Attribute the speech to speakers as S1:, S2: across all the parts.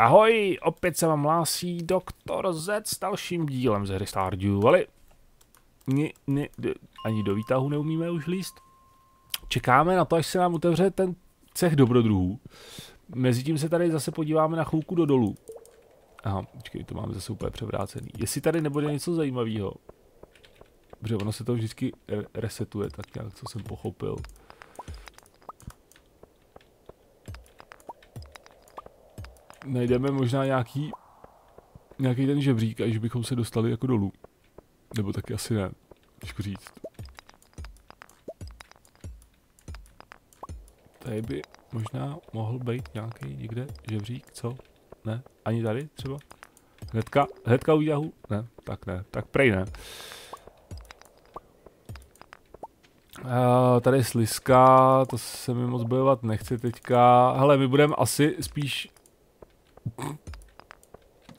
S1: Ahoj, opět se vám hlásí Doktor Z s dalším dílem ze hry Stardew Valley. Ni, ni, ani do výtahu neumíme už líst. Čekáme na to, až se nám otevře ten cech dobrodruhů. Mezitím se tady zase podíváme na chvilku do dolů. Aha, počkej, to máme zase úplně převrácený. Jestli tady nebude něco zajímavého. Protože ono se to vždycky re- resetuje, tak nějak, co jsem pochopil. Najdeme možná nějaký nějaký ten žebřík, až bychom se dostali jako dolů. Nebo taky asi ne. Těžko říct. Tady by možná mohl být nějaký někde žebřík, co? Ne? Ani tady třeba? Hnedka, hnedka u výtahu? Ne, tak ne, tak prej ne. Uh, tady je sliska, to se mi moc bojovat nechce teďka. Hele, my budeme asi spíš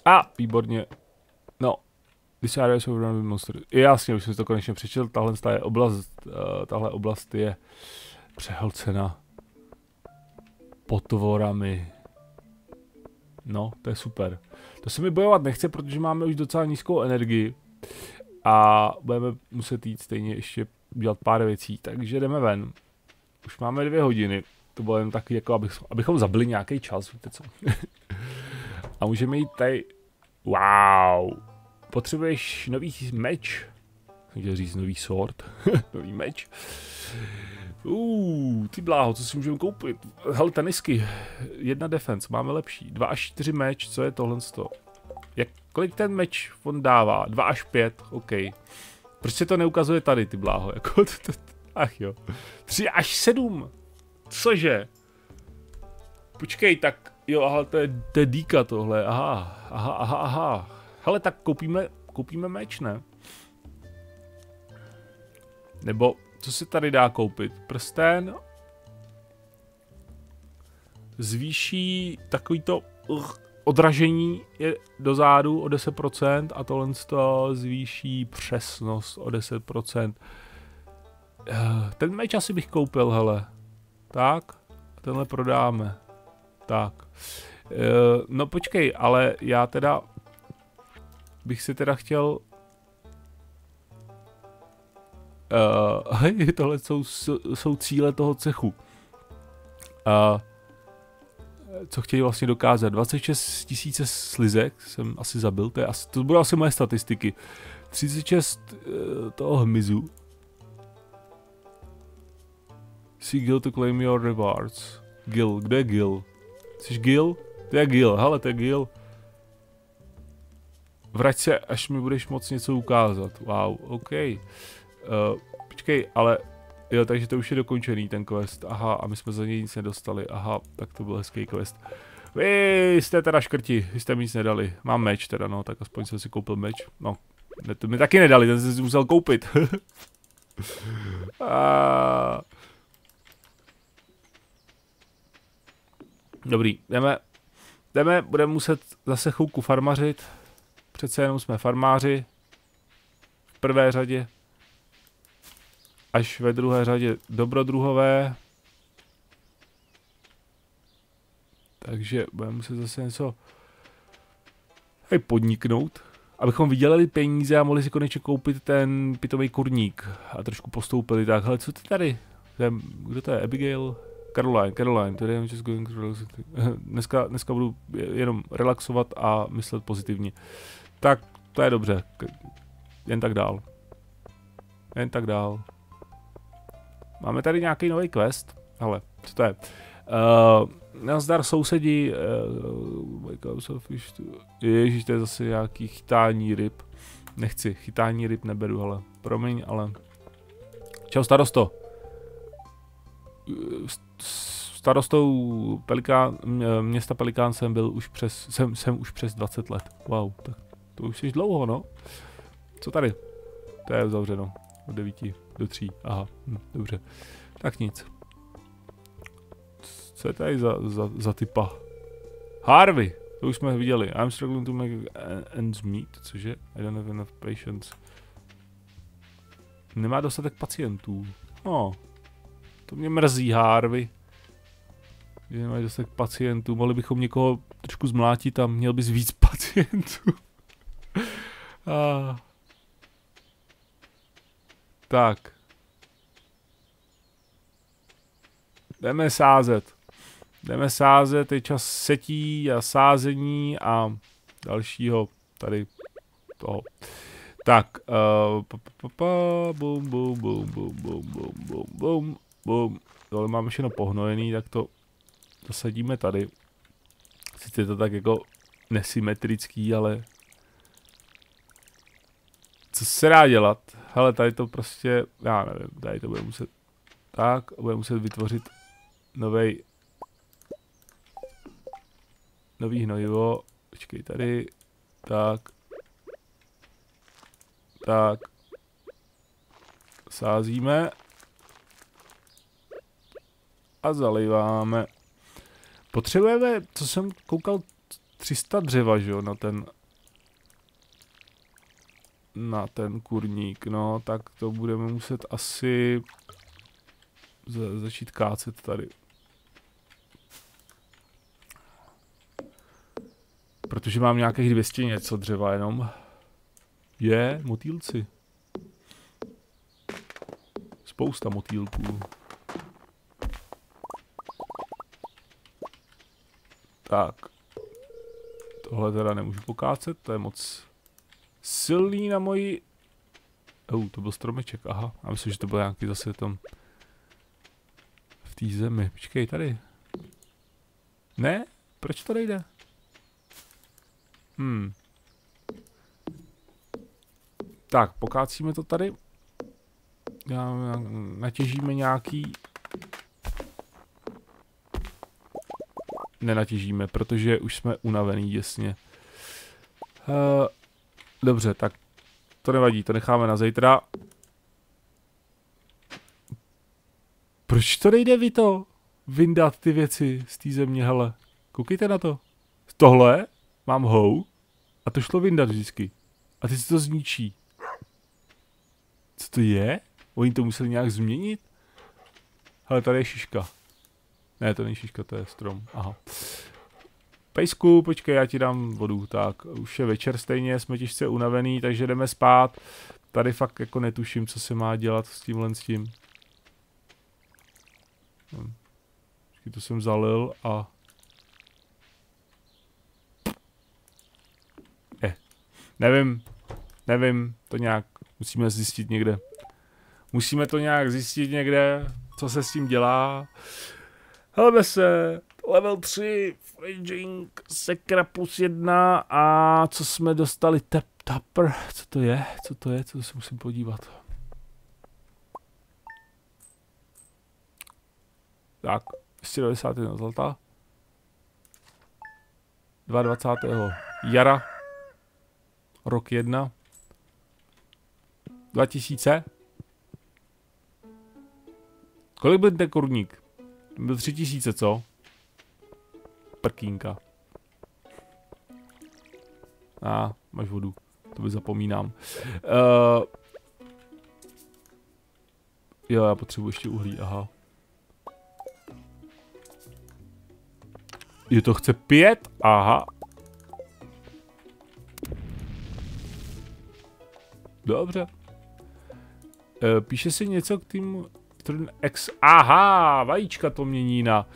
S1: a, výborně. No. This area is overrun with monsters. Jasně, už jsem to konečně přečetl. Tahle je oblast, uh, tahle oblast je přehlcena potvorami. No, to je super. To se mi bojovat nechce, protože máme už docela nízkou energii. A budeme muset jít stejně ještě dělat pár věcí, takže jdeme ven. Už máme dvě hodiny. To bylo jen taky, jako abych, abychom zabili nějaký čas, víte co. A můžeme jít tady... Wow. Potřebuješ nový meč? Chtěl říct nový sword. nový meč. Uh, ty bláho, co si můžeme koupit? Hele, tenisky. Jedna defense, máme lepší. Dva až čtyři meč, co je tohle z toho? Jak, kolik ten meč on dává? Dva až pět, OK. Proč se to neukazuje tady, ty bláho? Jako, to, to, ach jo. Tři až sedm. Cože? Počkej, tak jo, aha, to je, to je díka tohle, aha, aha, aha, aha. Hele, tak koupíme, koupíme meč, ne? Nebo, co se tady dá koupit? Prsten? Zvýší takovýto uh, odražení je do zádu o 10% a tohle to zvýší přesnost o 10%. Uh, ten meč asi bych koupil, hele. Tak, tenhle prodáme. Tak. Uh, no počkej, ale já teda bych si teda chtěl Uh, hej, tohle jsou, jsou cíle toho cechu. Uh, co chtějí vlastně dokázat? 26 tisíce slizek jsem asi zabil, to, je asi, to budou asi moje statistiky. 36 uh, toho hmyzu. See Gil to claim your rewards. Gil, kde je Gil? Jsi Gil? To je Gil, hele, to je Gil. Vrať se, až mi budeš moc něco ukázat. Wow, OK. Uh, počkej, ale jo, takže to už je dokončený ten quest. Aha, a my jsme za něj nic nedostali. Aha, tak to byl hezký quest. Vy jste teda škrti, vy jste mi nic nedali. Mám meč teda, no, tak aspoň jsem si koupil meč. No, ne, to mi taky nedali, ten jsem si musel koupit. a... Dobrý, jdeme, jdeme, budeme muset zase chvilku farmařit. Přece jenom jsme farmáři. V prvé řadě. Až ve druhé řadě dobrodruhové. Takže budeme muset zase něco hej, podniknout, abychom vydělali peníze a mohli si konečně koupit ten pitový kurník a trošku postoupili. Tak, hele, co to tady? Kdo to je? Abigail? Caroline, Caroline, today I'm just going to dneska, dneska budu jenom relaxovat a myslet pozitivně. Tak, to je dobře. Jen tak dál. Jen tak dál. Máme tady nějaký nový quest. Hele, co to je? Uh, nazdar sousedí. Uh, Ježíš, to je zase nějaký chytání ryb. Nechci, chytání ryb neberu, ale promiň, ale... Čau starosto. Starostou Pelikán, města Pelikán jsem byl už přes, jsem, jsem už přes 20 let. Wow, tak to už jsi dlouho, no. Co tady? To je zavřeno. Od 9 do 3. Aha, hm, dobře. Tak nic. Co je tady za, za, za typa? Harvey! To už jsme viděli. I'm struggling to make ends meet. Cože? I don't have enough patience. Nemá dostatek pacientů. No. To mě mrzí, Harvey. Že nemají dostatek pacientů. Mohli bychom někoho trošku zmlátit a měl bys víc pacientů. a... Tak. Jdeme sázet. Jdeme sázet, je čas setí a sázení a dalšího tady toho. Tak, uh, pa, pa, pa, bum, bum, bum, bum, bum, bum, bum, bum, bum. Tohle máme všechno pohnojený, tak to zasadíme tady. Sice je to tak jako nesymetrický, ale co se dá dělat? Hele, tady to prostě, já nevím, tady to bude muset tak, bude muset vytvořit novej nový hnojivo, počkej tady, tak, tak, sázíme a zaliváme. Potřebujeme, co jsem koukal, 300 dřeva, že jo, na ten na ten kurník, no, tak to budeme muset asi za začít kácet tady. Protože mám nějakých 200 něco dřeva jenom. Je, motýlci. Spousta motýlků. Tak. Tohle teda nemůžu pokácet, to je moc silný na moji... Oh, to byl stromeček, aha. Já myslím, že to byl nějaký zase tam... V té zemi. Počkej, tady. Ne? Proč to nejde? Hmm. Tak, pokácíme to tady. Já, natěžíme nějaký... Nenatěžíme, protože už jsme unavený děsně. Uh, dobře, tak to nevadí, to necháme na zítra. Proč to nejde vy to? Vyndat ty věci z té země, hele. Koukejte na to. Tohle mám hou a to šlo vyndat vždycky. A teď se to zničí. Co to je? Oni to museli nějak změnit? Ale tady je šiška. Ne, to není šiška, to je strom. Aha. Pejsku, počkej, já ti dám vodu. Tak, už je večer stejně, jsme těžce unavený, takže jdeme spát. Tady fakt jako netuším, co se má dělat s tímhle s tím. Hm. To jsem zalil a... Eh, nevím, nevím, to nějak musíme zjistit někde. Musíme to nějak zjistit někde, co se s tím dělá. Helme se, level 3, Raging, Sekra plus 1 a co jsme dostali, tap, Tapper, co to je, co to je, co se musím podívat. Tak, 291 zlata. 22. jara. Rok 1. 2000. Kolik byl ten korník? Byl 3000, co? Prkínka. A, ah, máš vodu. To by zapomínám. Uh, jo, já potřebuji ještě uhlí, aha. Je to chce pět? Aha. Dobře. E, píše si něco k tým... X... Aha, vajíčka to mění na...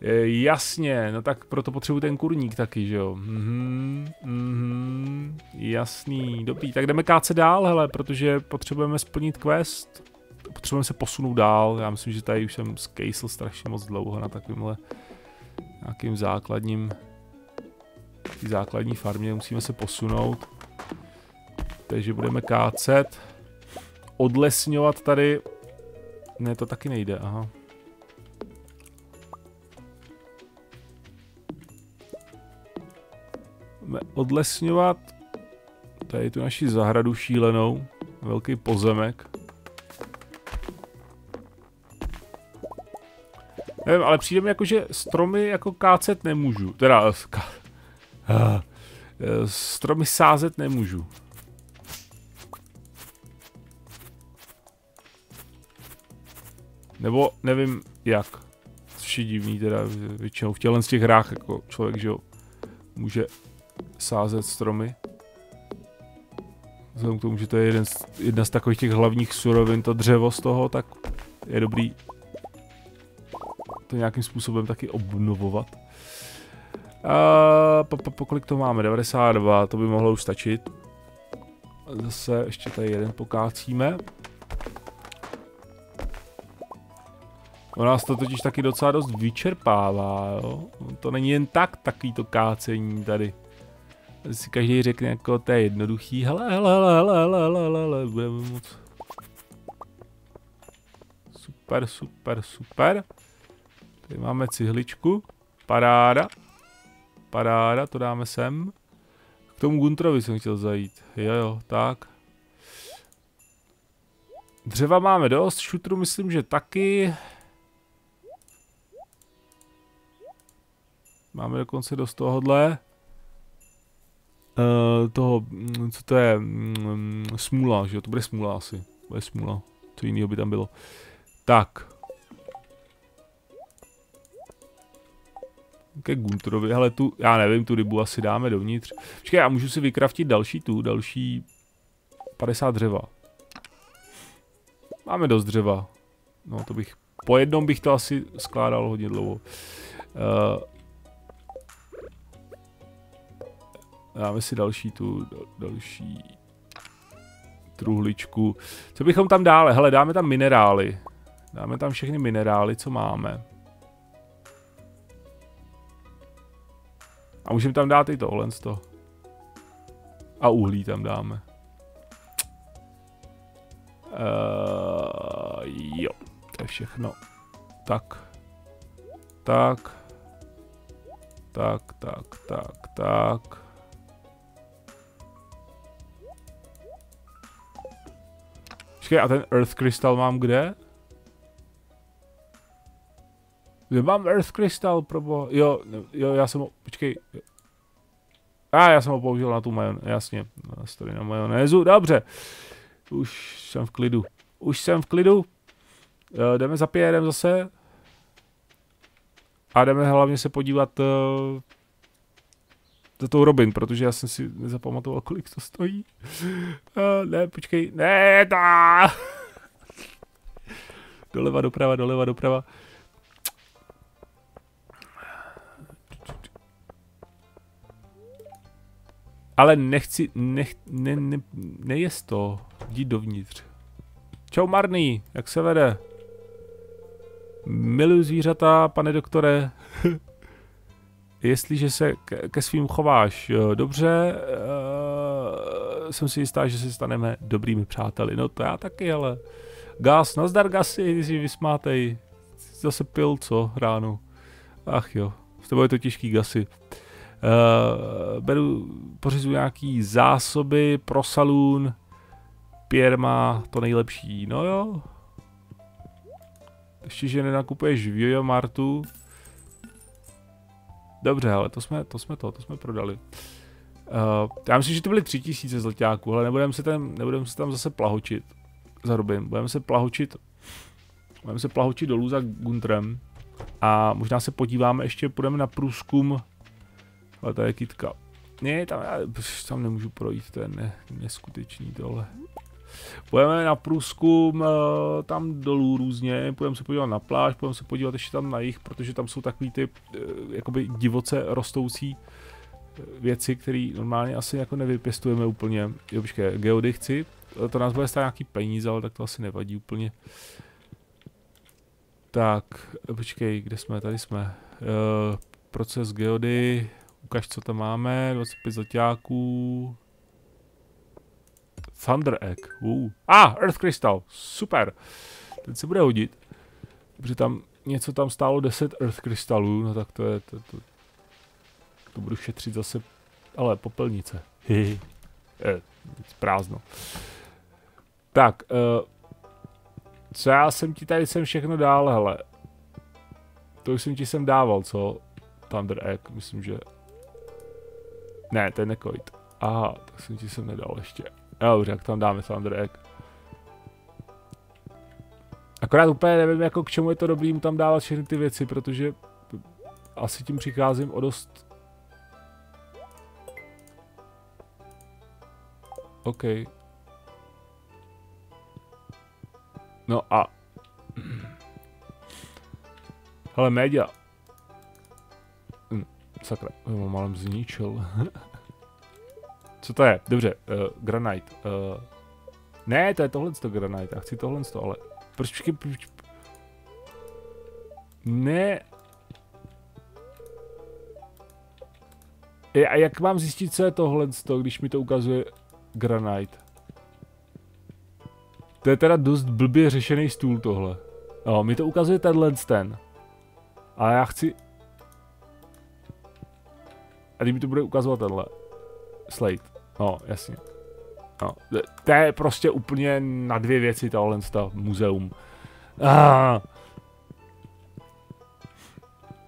S1: E, jasně, no tak proto potřebuji ten kurník taky, že jo. Mhm, mhm, jasný, dobrý. Tak jdeme káce dál, hele, protože potřebujeme splnit quest. Potřebujeme se posunout dál. Já myslím, že tady už jsem skejsl strašně moc dlouho na takovýmhle nějakým základním základní farmě musíme se posunout. Takže budeme kácet. Odlesňovat tady. Ne, to taky nejde, aha. Budeme odlesňovat tady tu naši zahradu šílenou. Velký pozemek. Nevím, ale přijde mi jako, že stromy jako kácet nemůžu. Teda, uh, uh, stromy sázet nemůžu. Nebo nevím jak. Což je divný teda, většinou v těchto z těch hrách jako člověk, že jo, může sázet stromy. Vzhledem k tomu, že to je jeden z, jedna z takových těch hlavních surovin, to dřevo z toho, tak je dobrý to nějakým způsobem taky obnovovat. A po, po, po kolik to máme? 92, to by mohlo už stačit. Zase ještě tady jeden pokácíme. O nás to totiž taky docela dost vyčerpává, jo. To není jen tak takový to kácení tady. Si každý řekne jako to je jednoduchý, hele, hele, hele, hele, hele, hele, hele, hele, budeme moc. Super, super, super. Tady máme cihličku, paráda. Paráda, to dáme sem. K tomu Guntrovi jsem chtěl zajít. Jo, jo, tak. Dřeva máme dost, šutru myslím, že taky. Máme dokonce dost tohohle. Uh, toho, mm, co to je, um, smůla, že jo, to bude smůla asi. Bude smůla, co jiného by tam bylo. Tak. Ke Gunterovi, ale tu, já nevím, tu rybu asi dáme dovnitř. Počkej, já můžu si vykraftit další tu, další 50 dřeva. Máme dost dřeva. No to bych, po jednom bych to asi skládal hodně dlouho. Uh, Dáme si další tu, další truhličku. Co bychom tam dále? Hele, dáme tam minerály. Dáme tam všechny minerály, co máme. A můžeme tam dát i tohle. A uhlí tam dáme. Uh, jo, to je všechno. Tak. Tak. Tak, tak, tak, tak. Počkej, a ten Earth Crystal mám kde? Kde mám Earth Crystal, probo? Jo, jo, já jsem ho, počkej. A ah, já jsem ho použil na tu majon, jasně, na na majonézu, dobře. Už jsem v klidu. Už jsem v klidu. Jo, jdeme za Pierrem zase. A jdeme hlavně se podívat uh, za tou Robin, protože já jsem si nezapamatoval, kolik to stojí. Uh, ne, počkej, ne, ta. doleva, doprava, doleva, doprava. Ale nechci, nech, ne, ne, nejest to. Jdi dovnitř. Čau Marný, jak se vede? Miluji zvířata, pane doktore. jestliže se ke, svým chováš eh, dobře, uh, jsem si jistá, že se staneme dobrými přáteli. No to já taky, ale... Gas, nazdar gasy, ty jsi vysmátej. Zase pil, co, ráno. Ach jo, s tebou je to těžký gasy. Uh, beru, pořizuji nějaký zásoby pro salon. Pierre má to nejlepší, no jo. Ještě, že nenakupuješ v Martu, Dobře, ale to jsme, to jsme to, to jsme prodali. Uh, já myslím, že to byly tři tisíce zlatáků, ale nebudeme se, tam, nebudeme se tam zase plahočit za Robin. Budeme se plahočit, budeme se plahočit dolů za Guntrem a možná se podíváme, ještě půjdeme na průzkum, ale to je kytka. Ne, tam, já, tam nemůžu projít, to je ne, neskutečný tohle. Půjdeme na průzkum uh, tam dolů různě, půjdeme se podívat na pláž, půjdeme se podívat ještě tam na jich, protože tam jsou takový ty uh, jakoby divoce rostoucí eh, věci, které normálně asi jako nevypěstujeme úplně. Jo, počkej, geody chci, to nás bude stát nějaký peníze, ale tak to asi nevadí úplně. Tak, počkej, kde jsme, tady jsme. Uh, proces geody, ukaž, co tam máme, 25 zlatáků, Thunder Egg. Uh. A, ah, Earth Crystal. Super. Ten se bude hodit. Protože tam něco tam stálo 10 Earth Crystalů, no tak to je, to, to, to budu šetřit zase, ale popelnice. Je, prázdno. Tak, uh, co já jsem ti tady jsem všechno dál, hele. To už jsem ti sem dával, co? Thunder Egg, myslím, že... Ne, ten nekoit. Aha, tak jsem ti sem nedal ještě. Jo, dobře, jak tam dáme Thunder Egg. Akorát úplně nevím, jako k čemu je to dobrý mu tam dávat všechny ty věci, protože asi tím přicházím o dost... OK. No a... Hele, média. Hm, sakra, jsem ho málem zničil. Co to je? Dobře, uh, granite. Uh, ne, to je tohle to granite, já chci tohle to, ale... Proč, počkej, proč... Ne. A jak mám zjistit, co je tohle, když mi to ukazuje granite? To je teda dost blbě řešený stůl tohle. No, mi to ukazuje tenhle ten. A já chci... A mi to bude ukazovat tenhle. Slate. No, jasně. No, to je prostě úplně na dvě věci tohle muzeum. Ah.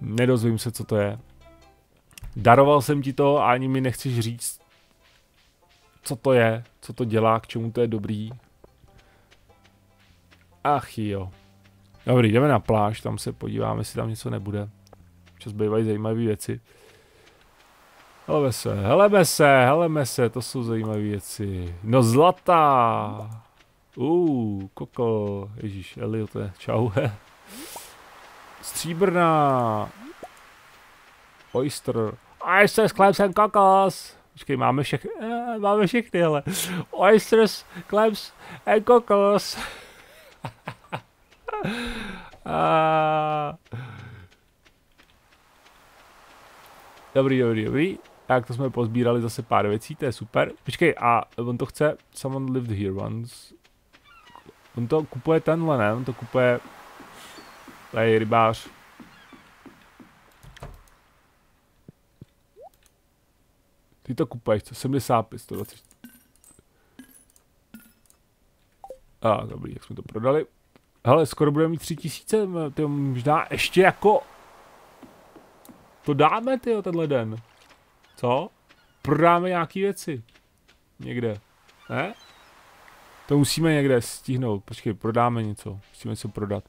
S1: Nedozvím se, co to je. Daroval jsem ti to a ani mi nechceš říct, co to je, co to dělá, k čemu to je dobrý. Ach jo. Dobrý, jdeme na pláž, tam se podíváme, jestli tam něco nebude. Čas bývají zajímavé věci. Heleme se, heleme se, heleme se, to jsou zajímavé věci. No zlatá. Uh, koko, ježíš, Eliote, čau. Stříbrná. Oyster. Oysters, clams and kokos. Počkej, máme všechny, eh, máme všechny, hele. Oysters, clams and kokos. Dobrý, dobrý, dobrý. Tak to jsme pozbírali zase pár věcí, to je super. Počkej, a on to chce, someone lived here once. On to kupuje tenhle, ne? On to kupuje, tady rybář. Ty to kupuješ, co? 75, 120. A, dobrý, jak jsme to prodali. Hele, skoro budeme mít 3000, ty možná ještě jako... To dáme, tyjo, tenhle den. Co? Prodáme nějaký věci. Někde. Ne? To musíme někde stihnout. Počkej, prodáme něco. Musíme něco prodat.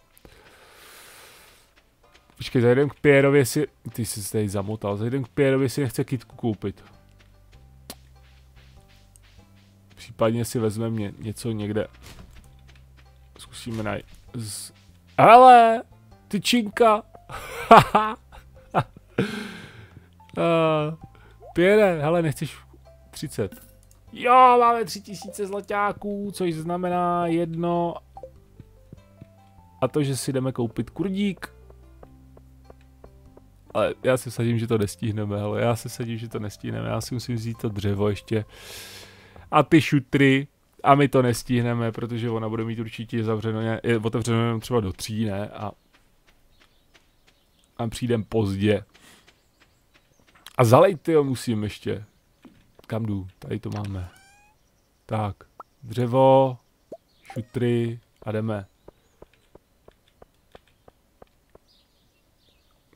S1: Počkej, zajdem k Pierovi si... Ty jsi se tady zamotal. Zajdem k Pierovi si nechce kitku koupit. Případně si vezmeme něco někde. Zkusíme najít. Z... Ale! Tyčinka! Haha! uh, Pěre, hele, nechceš 30. Jo, máme 3000 zlaťáků, což znamená jedno a to, že si jdeme koupit kurdík. Ale já si sadím, že to nestihneme, ale já si sadím, že to nestihneme. Já si musím vzít to dřevo ještě. A ty šutry. A my to nestihneme, protože ona bude mít určitě zavřeno, otevřeno třeba do tří, ne? A, a přijdem pozdě. A zalej ty musím ještě. Kam jdu? Tady to máme. Tak, dřevo, šutry a jdeme.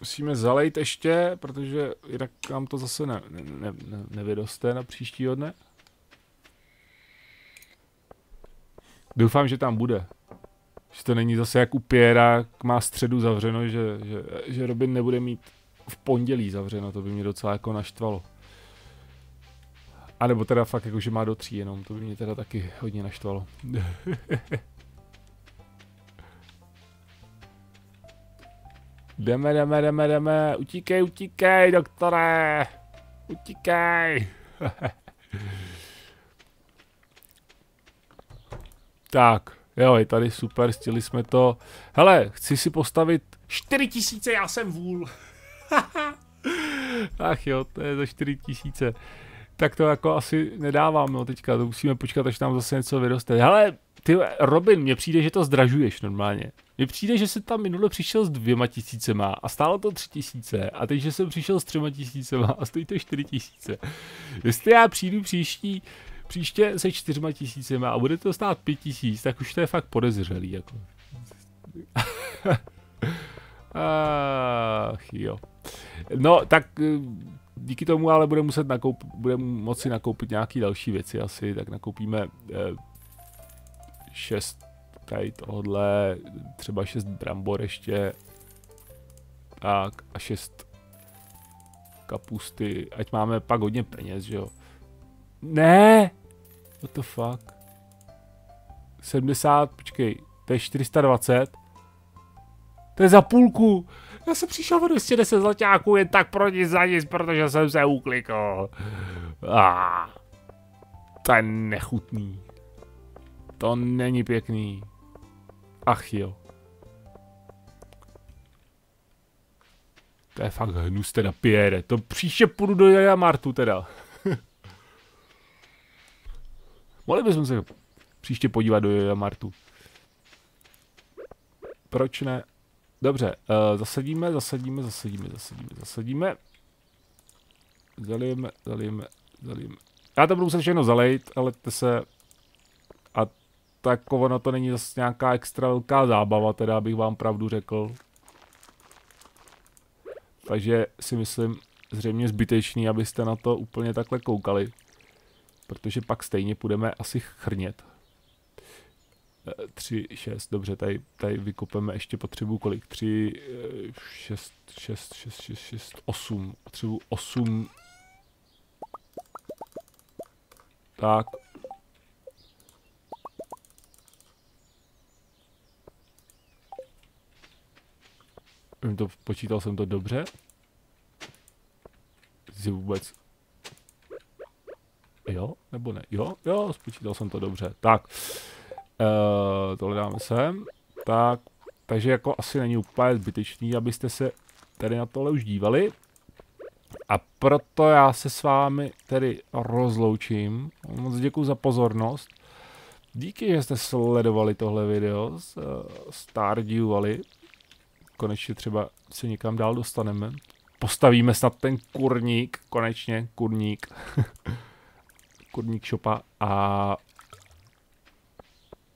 S1: Musíme zalejt ještě, protože jinak nám to zase ne, ne, ne, ne, nevyroste na příští dne. Doufám, že tam bude. Že to není zase jak u Piera, má středu zavřeno, že, že, že Robin nebude mít v pondělí zavřeno, to by mě docela jako naštvalo. A nebo teda fakt jako, že má do tří jenom, to by mě teda taky hodně naštvalo. jdeme, jdeme, jdeme, jdeme, utíkej, utíkej, doktore, utíkej. tak, jo, je tady super, stili jsme to. Hele, chci si postavit 4000, já jsem vůl. Ach jo, to je za 4000 tak to jako asi nedávám, no teďka, to musíme počkat, až tam zase něco vyroste. Hele, ty Robin, mně přijde, že to zdražuješ normálně. Mně přijde, že jsi tam minule přišel s dvěma tisícema a stálo to tři tisíce a teď, že jsem přišel s třema tisícema a stojí to čtyři tisíce. Jestli já přijdu příští, příště se čtyřma tisícema a bude to stát pět tisíc, tak už to je fakt podezřelý, jako. Ach jo. No, tak díky tomu ale budeme muset nakoupit, budeme moci nakoupit nějaký další věci asi, tak nakoupíme eh, šest tady tohle, třeba šest brambor ještě, tak a šest kapusty, ať máme pak hodně peněz, že jo. Ne! What the fuck? 70, počkej, to je 420. To je za půlku. Já jsem přišel o 210 zlaťáků jen tak pro nic za nic, protože jsem se uklikl. Ah, to je nechutný. To není pěkný. Ach jo. To je fakt hnus teda Pierre. To příště půjdu do Jamartu teda. Mohli bychom se příště podívat do Jamartu. Proč ne? Dobře, uh, zasadíme, zasadíme, zasadíme, zasadíme, zasadíme. Zalijeme, zalijeme, zalijeme. Já to budu muset všechno zalejt, ale to se... A tak ono to není zase nějaká extra velká zábava, teda abych vám pravdu řekl. Takže si myslím zřejmě zbytečný, abyste na to úplně takhle koukali. Protože pak stejně půjdeme asi chrnět. 3, 6, dobře, tady, tady vykopeme ještě potřebu kolik? 3, 6, 6, 6, 6, 6, 8. Potřebu 8. Tak. To, počítal jsem to dobře? Si vůbec... Jo? Nebo ne? Jo? Jo, spočítal jsem to dobře. Tak. Uh, tohle dáme sem. Tak, takže jako asi není úplně zbytečný, abyste se tady na tohle už dívali. A proto já se s vámi tedy rozloučím. Moc děkuji za pozornost. Díky, že jste sledovali tohle video z uh, Stardew Valley. Konečně třeba se někam dál dostaneme. Postavíme snad ten kurník, konečně kurník. kurník šopa a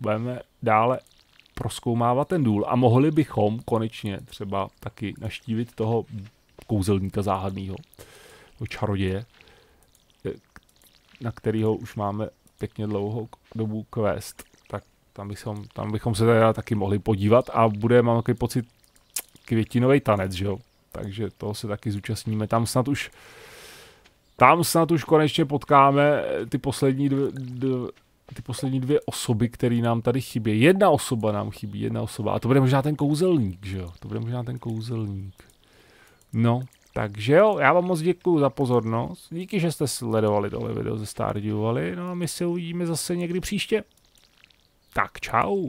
S1: budeme dále proskoumávat ten důl a mohli bychom konečně třeba taky naštívit toho kouzelníka záhadného, čaroděje, na kterého už máme pěkně dlouhou dobu quest, tak tam bychom, tam bychom se teda taky mohli podívat a bude, mám takový pocit, květinový tanec, že jo? Takže toho se taky zúčastníme. Tam snad už tam snad už konečně potkáme ty poslední dvě, dvě, ty poslední dvě osoby, které nám tady chybí. Jedna osoba nám chybí, jedna osoba. A to bude možná ten kouzelník, že jo? To bude možná ten kouzelník. No, takže jo, já vám moc děkuji za pozornost. Díky, že jste sledovali tohle video ze Stardew Valley. No a my se uvidíme zase někdy příště. Tak čau.